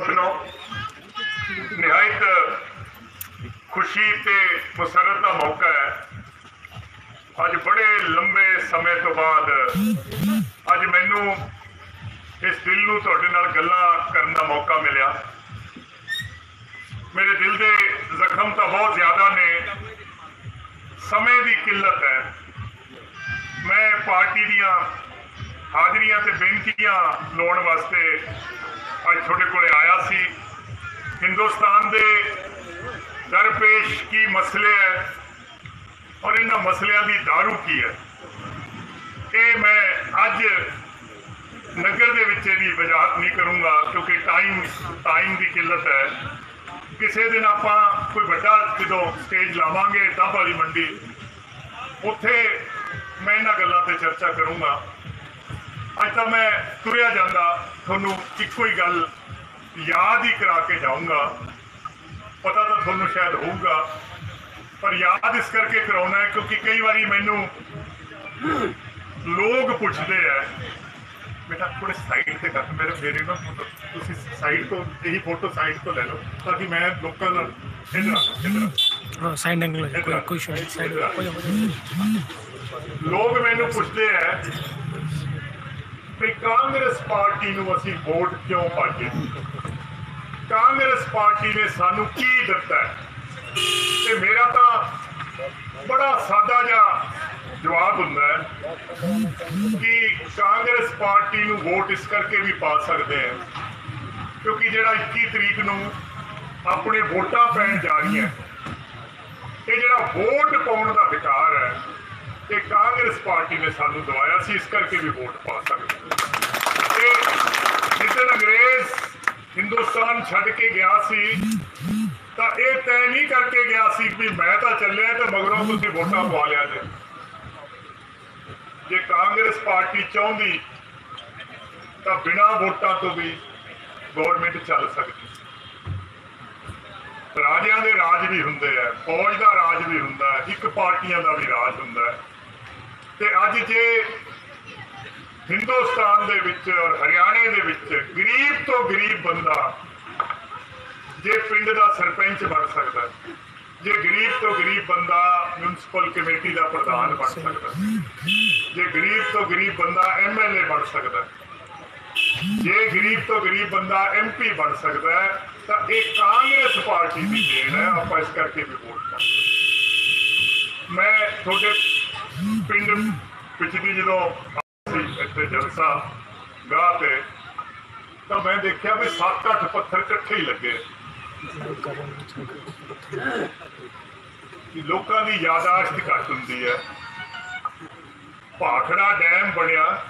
ਸੁਣੋ ਨਿਹਾਇਤ ਖੁਸ਼ੀ ਤੇ ਮਸਰਤ ਦਾ ਮੌਕਾ ਹੈ। ਅੱਜ ਬੜੇ ਲੰਬੇ ਸਮੇਂ ਤੋਂ ਬਾਅਦ ਅੱਜ ਮੈਨੂੰ ਇਸ ਦਿਲ ਨੂੰ ਤੁਹਾਡੇ ਨਾਲ ਗੱਲਾਂ ਕਰਨ ਦਾ ਮੌਕਾ ਮਿਲਿਆ। ਮੇਰੇ ਦਿਲ ਦੇ ਜ਼ਖਮ ਤਾਂ ਬਹੁਤ ਜ਼ਿਆਦਾ ਨੇ। ਸਮੇਂ ਦੀ ਕਿੱਲਤ ਹੈ। ਮੈਂ ਪਾਰਟੀ ਦੀਆਂ ਹਾਜ਼ਰੀਆਂ ਤੇ ਬੇਨਤੀਆਂ ਲਾਉਣ ਵਾਸਤੇ ਅੱਜ ਤੁਹਾਡੇ ਕੋਲੇ ਆਇਆ ਸੀ। ਹਿੰਦੁਸਤਾਨ ਦੇ ਦਰਪੇਸ਼ ਕੀ ਮਸਲੇ ਹੈ ਔਰ ਇਹਨਾਂ ਮਸਲਿਆਂ ਦੀ ਦਾਰੂ ਕੀ ਹੈ? ਇਹ ਮੈਂ ਅੱਜ ਨਗਰ ਦੇ ਵਿੱਚ ਇਹਦੀ ਵਜਾਹਤ ਨਹੀਂ ਕਰੂੰਗਾ ਕਿਉਂਕਿ ਟਾਈਮ ਟਾਈਮ ਦੀ ਕਿੱਲਤ ਹੈ। ਕਿਸੇ ਦਿਨ ਆਪਾਂ ਕੋਈ ਵੱਡਾ ਜਦੋਂ ਸਟੇਜ ਲਾਵਾਂਗੇ ਟੱਬ ਵਾਲੀ ਮੰਡੀ। ਉੱਥੇ ਮੈਂ ਇਹਨਾਂ ਗੱਲਾਂ ਤੇ ਚਰਚਾ ਕਰੂੰਗਾ। ਅੱਜ ਤਾਂ ਮੈਂ ਤੁਰਿਆ ਜਾਂਦਾ ਤੁਹਾਨੂੰ ਇੱਕੋ ਹੀ ਗੱਲ ਯਾਦ ਹੀ ਕਰਾ ਕੇ ਜਾਊਂਗਾ। ਪਤਾ ਤਾਂ ਤੁਹਾਨੂੰ ਸ਼ਾਇਦ ਹੋਊਗਾ ਪਰ ਯਾਦ ਇਸ ਕਰਕੇ ਕਰਾਉਣਾ ਹੈ ਕਿਉਂਕਿ ਕਈ ਵਾਰੀ ਮੈਨੂੰ ਲੋਕ ਪੁੱਛਦੇ ਆ ਬੇਟਾ ਥੋੜੇ ਸਾਈਡ ਤੇ ਕਰ ਮੇਰੇ ਮੇਰੇ ਨਾ ਤੁਸੀਂ ਸਾਈਡ ਤੋਂ ਇਹੀ ਫੋਟੋ ਸਾਈਡ ਤੋਂ ਲੈ ਲਓ ਤਾਂ ਕਿ ਮੈਂ ਲੋਕਾਂ ਨਾਲ ਇਧਰ ਸਾਈਡ ਐਂਗਲ ਕੋਈ ਕੋਈ ਸ਼ਾਇਦ ਸਾਈਡ ਲੋਕ ਮੈਨੂੰ ਪੁੱਛਦੇ ਆ ਕਿ ਕਾਂਗਰਸ ਪਾਰਟੀ ਨੂੰ ਅਸੀਂ ਵੋਟ ਕਿਉਂ ਪਾਈਏ? ਕਾਂਗਰਸ ਪਾਰਟੀ ਨੇ ਸਾਨੂੰ ਕੀ ਦਿੱਤਾ? ਤੇ ਮੇਰਾ ਤਾਂ ਬੜਾ ਸਾਦਾ ਜਿਹਾ ਜਵਾਬ ਹੁੰਦਾ ਹੈ ਕਿ ਕਾਂਗਰਸ ਪਾਰਟੀ ਨੂੰ ਵੋਟ ਇਸ ਕਰਕੇ ਵੀ ਪਾ ਸਕਦੇ ਆ ਕਿਉਂਕਿ ਜਿਹੜਾ 21 ਤਰੀਕ ਨੂੰ ਆਪਣੇ ਵੋਟਾਂ ਪੈਣ ਜਾ ਰਹੀਆਂ, ਇਹ ਜਿਹੜਾ ਵੋਟ ਪਾਉਣ ਦਾ ਵਿਕਾਰ ਹੈ ਇਹ ਕਾਂਗਰਸ ਪਾਰਟੀ ਨੇ ਸਾਨੂੰ ਦਵਾਇਆ ਸੀ, ਇਸ ਕਰਕੇ ਵੀ ਵੋਟ ਪਾ ਸਕਦੇ ਤੇ ਜਿੱਦਣ ਅੰਗਰੇਜ਼ ਹਿੰਦੁਸਤਾਨ ਛੱਡ ਕੇ ਗਿਆ ਸੀ, ਤਾਂ ਇਹ ਤੈਅ ਨਹੀਂ ਕਰਕੇ ਗਿਆ ਸੀ ਵੀ ਮੈਂ ਤਾਂ ਚੱਲਿਆ ਤੇ ਮਗਰੋਂ ਤੁਸੀਂ ਵੋਟਾਂ ਪਾ ਲਿਆ ਜੇ। ਜੇ ਕਾਂਗਰਸ ਪਾਰਟੀ ਚਾਹੁੰਦੀ, ਤਾਂ ਬਿਨਾਂ ਵੋਟਾਂ ਤੋਂ ਵੀ ਗਵਰਨਮੈਂਟ ਚੱਲ ਸਕਦੀ। ਰਾਜਿਆਂ ਦੇ ਰਾਜ ਵੀ ਹੁੰਦੇ ਆ, ਫੌਜ ਦਾ ਰਾਜ ਵੀ ਹੁੰਦਾ ਹੈ, ਇੱਕ ਪਾਰਟੀਆਂ ਦਾ ਵੀ ਰਾਜ ਹੁੰਦਾ ਤੇ ਅੱਜ ਜੇ ਹਿੰਦੁਸਤਾਨ ਦੇ ਵਿੱਚ ਔਰ ਹਰਿਆਣੇ ਦੇ ਵਿੱਚ ਗਰੀਬ ਤੋਂ ਗਰੀਬ ਬੰਦਾ ਜੇ ਪਿੰਡ ਦਾ ਸਰਪੰਚ ਬਣ ਸਕਦਾ ਜੇ ਗਰੀਬ ਤੋਂ ਗਰੀਬ ਬੰਦਾ ਮਿਊਨਿਸਪਲ ਕਮੇਟੀ ਦਾ ਪ੍ਰਧਾਨ ਬਣ ਸਕਦਾ ਜੇ ਗਰੀਬ ਤੋਂ ਗਰੀਬ ਬੰਦਾ ਐਮਐਲਏ ਬਣ ਸਕਦਾ ਜੇ ਗਰੀਬ ਤੋਂ ਗਰੀਬ ਬੰਦਾ ਐਮਪੀ ਬਣ ਸਕਦਾ ਤਾਂ ਇਹ ਕਾਂਗਰਸ ਪਾਰਟੀ ਦੀ ਦੇਣ ਹੈ ਆਪਾਂ ਇਸ ਕਰਕੇ ਵੀ ਵੋਟ ਪਾਉਂਦੇ ਮੈਂ ਤੁਹਾਡੇ ਪਿੰਡ ਪਿਛਲੀ ਜਦੋਂ ਸੀ ਇੱਥੇ ਜਲਸਾ ਗਾਹ ਤੇ, ਤਾਂ ਮੈਂ ਦੇਖਿਆ ਵੀ 7-8 ਪੱਥਰ ਇਕੱਠੇ ਹੀ ਲੱਗੇ। ਕਿ ਲੋਕਾਂ ਦੀ ਯਾਦਾਸ਼ਤ ਘੱਟ ਹੁੰਦੀ ਹੈ। ਭਾਖੜਾ ਡੈਮ ਬਣਿਆ।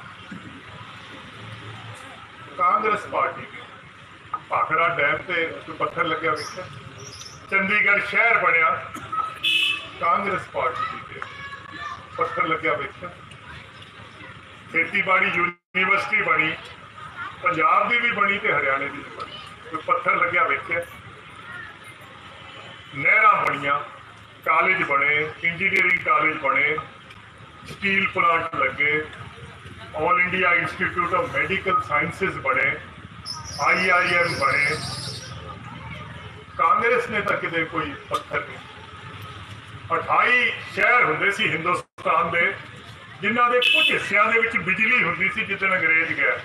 ਕਾਂਗਰਸ ਪਾਰਟੀ ਦੀ। ਭਾਖੜਾ ਡੈਮ ਤੇ ਪੱਥਰ ਲੱਗਿਆ ਵੇਖਿਆ। ਚੰਡੀਗੜ੍ਹ ਸ਼ਹਿਰ ਬਣਿਆ। ਕਾਂਗਰਸ ਪਾਰਟੀ ਦੀ ਪੱਥਰ ਲੱਗਿਆ ਵੇਖਿਆ ਖੇਤੀਬਾੜੀ ਯੂਨੀਵਰਸਿਟੀ ਬਣੀ, ਪੰਜਾਬ ਦੀ ਵੀ ਬਣੀ ਤੇ ਹਰਿਆਣੇ ਦੀ ਵੀ ਬਣੀ। ਪੱਥਰ ਲੱਗਿਆ ਵੇਖਿਆ ਨਹਿਰਾਂ ਬਣੀਆਂ, ਕਾਲਜ ਬਣੇ ਇੰਜੀਨੀਅਰਿੰਗ ਕਾਲਜ ਬਣੇ ਸਟੀਲ ਪਲਾਂਟ ਲੱਗੇ all India institute of medical sciences ਬਣੇ ਆਈਆਈਐਮ ਬਣੇ। ਕਾਂਗਰਸ ਨੇ ਤਾਂ ਕਿਤੇ ਕੋਈ ਪੱਥਰ ਨਹੀਂ। 28 ਸ਼ਹਿਰ ਹੁੰਦੇ ਸੀ ਹਿੰਦੁਸਤਾਨ ਦੇ, ਜਿਨ੍ਹਾਂ ਦੇ ਕੁਝ ਹਿੱਸਿਆਂ ਦੇ ਵਿੱਚ ਬਿਜਲੀ ਹੁੰਦੀ ਸੀ ਜਿੱਦਣ ਅੰਗਰੇਜ਼ ਗਿਆ।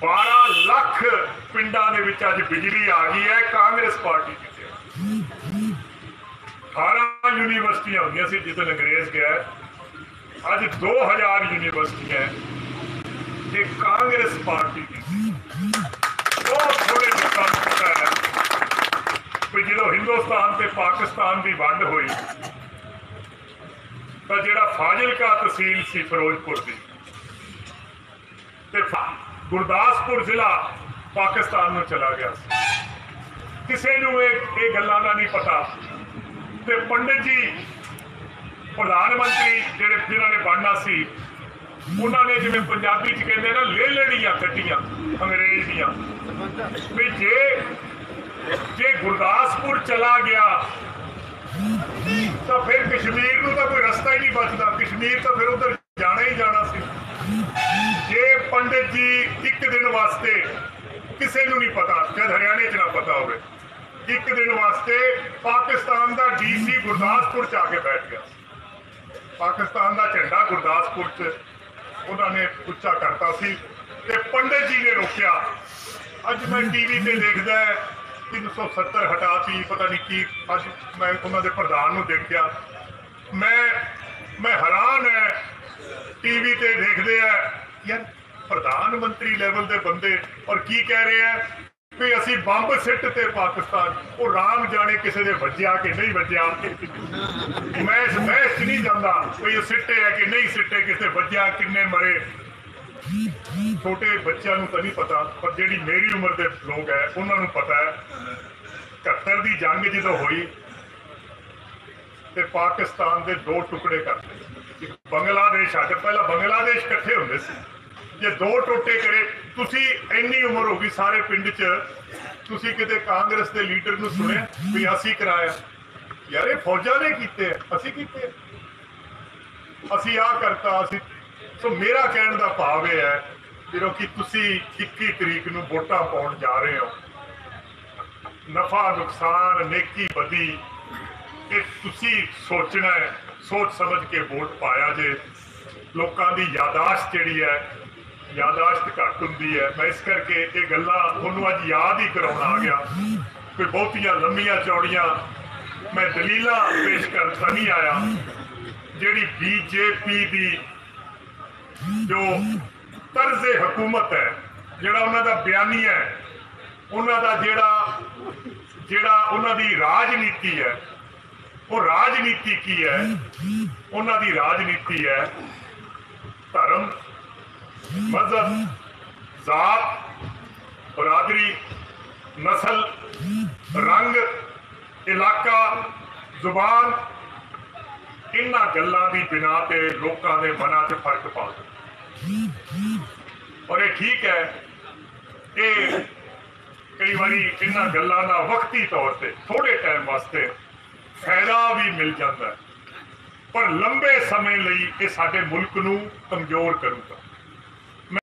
12 ਲੱਖ ਪਿੰਡਾਂ ਦੇ ਵਿੱਚ ਅੱਜ ਬਿਜਲੀ ਆ ਗਈ ਹੈ, ਕਾਂਗਰਸ ਪਾਰਟੀ ਦੀ 18 ਯੂਨੀਵਰਸਿਟੀਆਂ ਹੁੰਦੀਆਂ ਸੀ ਜਿੱਦਣ ਅੰਗਰੇਜ਼ ਗਿਆ ਅੱਜ 2000 ਯੂਨੀਵਰਸਿਟੀਆਂ ਤੇ ਕਾਂਗਰਸ ਪਾਰਟੀ ਦੀ। ਬਹੁਤ ਥੋੜੇ ਲੋਕਾਂ ਨੂੰ ਪਤਾ ਹੈ। ਕਿ ਜਦੋਂ ਹਿੰਦੁਸਤਾਨ ਤੇ ਪਾਕਿਸਤਾਨ ਦੀ ਵੰਡ ਹੋਈ ਤਾਂ ਜਿਹੜਾ ਫਾਜ਼ਿਲਕਾ ਤਹਿਸੀਲ ਸੀ ਫਿਰੋਜ਼ਪੁਰ ਦੀ। ਤੇ ਫਾ- ਗੁਰਦਾਸਪੁਰ ਜ਼ਿਲ੍ਹਾ ਪਾਕਿਸਤਾਨ ਨੂੰ ਚਲਾ ਗਿਆ ਸੀ। ਕਿਸੇ ਨੂੰ ਇਹ ਇਹ ਗੱਲਾਂ ਦਾ ਨਹੀਂ ਪਤਾ। ਤੇ ਪੰਡਿਤ ਜੀ, ਪ੍ਰਧਾਨ ਮੰਤਰੀ ਜਿਹੜੇ ਜਿਨ੍ਹਾਂ ਨੇ ਬਣਨਾ ਸੀ, ਉਹਨਾਂ ਨੇ ਜਿਵੇਂ ਪੰਜਾਬੀ ਚ ਕਹਿੰਦੇ ਨਾ ਲੈ ਲੈਣੀਆਂ ਕੱਟੀਆਂ ਅੰਗਰੇਜ਼ ਦੀਆਂ। ਵੀ ਜੇ ਜੇ ਗੁਰਦਾਸਪੁਰ ਚਲਾ ਗਿਆ ਤਾਂ ਫਿਰ ਕਸ਼ਮੀਰ ਨੂੰ ਤਾਂ ਕੋਈ ਰਸਤਾ ਹੀ ਨਹੀਂ ਬਚਦਾ। ਕਸ਼ਮੀਰ ਤਾਂ ਫਿਰ ਉਧਰ ਜਾਣਾ ਹੀ ਜਾਣਾ ਸੀ। ਜੇ ਪੰਡਿਤ ਜੀ ਇੱਕ ਦਿਨ ਵਾਸਤੇ ਕਿਸੇ ਨੂੰ ਨਹੀਂ ਪਤਾ, ਜਦ ਹਰਿਆਣੇ 'ਚ ਨਾ ਪਤਾ ਹੋਵੇ, ਇੱਕ ਦਿਨ ਵਾਸਤੇ ਪਾਕਿਸਤਾਨ ਦਾ ਡੀਸੀ ਗੁਰਦਾਸਪੁਰ 'ਚ ਆ ਕੇ ਬੈਠ ਗਿਆ। ਪਾਕਿਸਤਾਨ ਦਾ ਝੰਡਾ ਗੁਰਦਾਸਪੁਰ 'ਚ ਉਹਨਾਂ ਨੇ ਉੱਚਾ ਕਰਤਾ ਸੀ ਤੇ ਪੰਡਿਤ ਜੀ ਨੇ ਰੋਕਿਆ। ਅੱਜ ਮੈਂ ਟੀਵੀ ਤੇ ਦੇਖਦਾ 370 ਹਟਾਤੀ ਪਤਾ ਨਹੀਂ ਕੀ। ਅੱਜ ਮੈਂ ਉਹਨਾਂ ਦੇ ਪ੍ਰਧਾਨ ਨੂੰ ਦੇਖਿਆ। ਮੈਂ ਮੈਂ ਹੈਰਾਨ ਹੈ ਟੀਵੀ ਤੇ ਦੇਖਦੇ ਆ ਯਾਰ, ਪ੍ਰਧਾਨ ਮੰਤਰੀ ਲੈਵਲ ਦੇ ਬੰਦੇ ਔਰ ਕੀ ਕਹਿ ਰਹੇ ਆ ਵੀ ਅਸੀਂ ਬੰਬ ਸਿੱਟ ਤੇ ਪਾਕਿਸਤਾਨ, ਉਹ ਰਾਮ ਜਾਣੇ ਕਿਸੇ ਦੇ ਵੱਜਿਆ ਕਿ ਨਹੀਂ ਵੱਜਿਆ? ਮੈਂ ਇਸ ਨਹੀਂ ਜਾਂਦਾ ਵੀ ਇਹ ਸਿੱਟੇ ਆ ਕਿ ਨਹੀਂ ਸਿੱਟੇ, ਕਿਸੇ ਵੱਜਿਆ, ਕਿੰਨੇ ਮਰੇ। ਛੋਟੇ ਬੱਚਿਆਂ ਨੂੰ ਤਾਂ ਨਹੀਂ ਪਤਾ, ਪਰ ਜਿਹੜੀ ਮੇਰੀ ਉਮਰ ਦੇ ਲੋਕ ਹੈ, ਉਹਨਾਂ ਨੂੰ ਪਤਾ ਹੈ 71 ਦੀ ਜੰਗ ਜਦੋਂ ਹੋਈ ਤੇ ਪਾਕਿਸਤਾਨ ਦੇ ਦੋ ਟੁਕੜੇ ਕਰਤੇ ਇੱਕ ਬੰਗਲਾਦੇਸ਼ ਆ ਕੇ, ਪਹਿਲਾਂ ਬੰਗਲਾਦੇਸ਼ ਇਕੱਠੇ ਹੁੰਦੇ ਸੀ। ਜੇ ਦੋ ਟੋਟੇ ਕਰੇ, ਤੁਸੀਂ ਇੰਨੀ ਉਮਰ ਹੋ ਗਈ ਸਾਰੇ ਪਿੰਡ 'ਚ, ਤੁਸੀਂ ਕਿਤੇ ਕਾਂਗਰਸ ਦੇ ਲੀਡਰ ਨੂੰ ਸੁਣਿਆ ਵੀ ਅਸੀਂ ਕਰਾਇਆ? ਯਾਰ ਇਹ ਫੌਜਾਂ ਨੇ ਕੀਤੇ ਅਸੀਂ ਕੀਤੇ ਅਸੀਂ ਆ ਕਰਤਾ, ਅਸੀਂ ਸੋ ਮੇਰਾ ਕਹਿਣ ਦਾ ਭਾਵ ਇਹ ਹੈ ਜਦੋਂ ਕਿ ਤੁਸੀਂ 21 ਤਰੀਕ ਨੂੰ ਵੋਟਾਂ ਪਾਉਣ ਜਾ ਰਹੇ ਹੋ। ਨਫਾ, ਨੁਕਸਾਨ, ਨੇਕੀ ਬਦੀ ਇਹ ਤੁਸੀਂ ਸੋਚਣਾ ਹੈ, ਸੋਚ ਸਮਝ ਕੇ ਵੋਟ ਪਾਇਆ ਜੇ। ਲੋਕਾਂ ਦੀ ਯਾਦਾਸ਼ਤ ਜਿਹੜੀ ਹੈ, ਯਾਦਾਸ਼ਤ ਘੱਟ ਹੁੰਦੀ ਹੈ। ਮੈਂ ਇਸ ਕਰਕੇ ਇਹ ਗੱਲਾਂ ਤੁਹਾਨੂੰ ਅੱਜ ਯਾਦ ਹੀ ਕਰਾਉਣ ਆ ਗਿਆ। ਕੋਈ ਬਹੁਤੀਆਂ ਲੰਮੀਆਂ ਚੌੜੀਆਂ, ਮੈਂ ਦਲੀਲਾਂ ਪੇਸ਼ ਕਰਨ ਨਹੀਂ ਆਇਆ। ਜਿਹੜੀ ਬੀਜੇਪੀ ਦੀ ਜੋ ਤਰਜ਼ ਹਕੂਮਤ ਹੈ, ਜਿਹੜਾ ਉਹਨਾਂ ਦਾ ਬਿਆਨੀ ਹੈ, ਉਹਨਾਂ ਦਾ ਜਿਹੜਾ ਜਿਹੜਾ ਉਹਨਾਂ ਦੀ ਰਾਜਨੀਤੀ ਹੈ, ਉਹ ਰਾਜਨੀਤੀ ਕੀ ਹੈ? ਉਹਨਾਂ ਦੀ ਰਾਜਨੀਤੀ ਹੈ ਧਰਮ, ਮਜ਼ਹਬ, ਜ਼ਾਤ, ਬਰਾਦਰੀ, ਨਸਲ, ਰੰਗ, ਇਲਾਕਾ, ਜ਼ੁਬਾਨ, ਇਹਨਾਂ ਗੱਲਾਂ ਦੀ ਬਿਨਾ ਤੇ ਲੋਕਾਂ ਦੇ ਮਨਾਂ 'ਚ ਫ਼ਰਕ ਪਾ ਦਿੰਦਾ। ਔਰ ਇਹ ਠੀਕ ਹੈ ਇਹ ਕਈ ਵਾਰੀ ਇਹਨਾਂ ਗੱਲਾਂ ਦਾ ਵਕਤੀ ਤੌਰ ਤੇ ਥੋੜੇ ਟਾਈਮ ਵਾਸਤੇ ਫਾਇਦਾ ਵੀ ਮਿਲ ਜਾਂਦਾ ਪਰ ਲੰਬੇ ਸਮੇਂ ਲਈ ਇਹ ਸਾਡੇ ਮੁਲਕ ਨੂੰ ਕਮਜ਼ੋਰ ਕਰੂਗਾ।